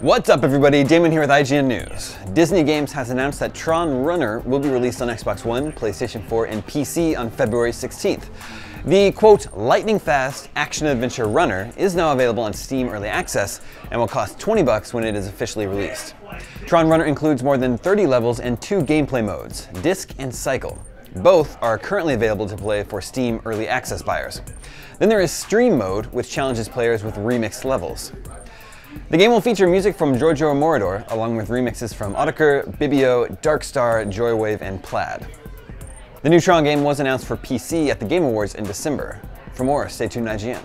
What's up everybody, Damon here with IGN News. Disney Games has announced that Tron Runner will be released on Xbox One, PlayStation 4, and PC on February 16th. The quote, lightning fast action adventure runner is now available on Steam Early Access and will cost 20 bucks when it is officially released. Tron Runner includes more than 30 levels and two gameplay modes, Disc and Cycle. Both are currently available to play for Steam Early Access buyers. Then there is Stream Mode, which challenges players with remixed levels. The game will feature music from Giorgio Moroder, along with remixes from Autechre, Bibio, Darkstar, Joywave, and Plaid. The new Tron game was announced for PC at the Game Awards in December. For more, stay tuned IGN.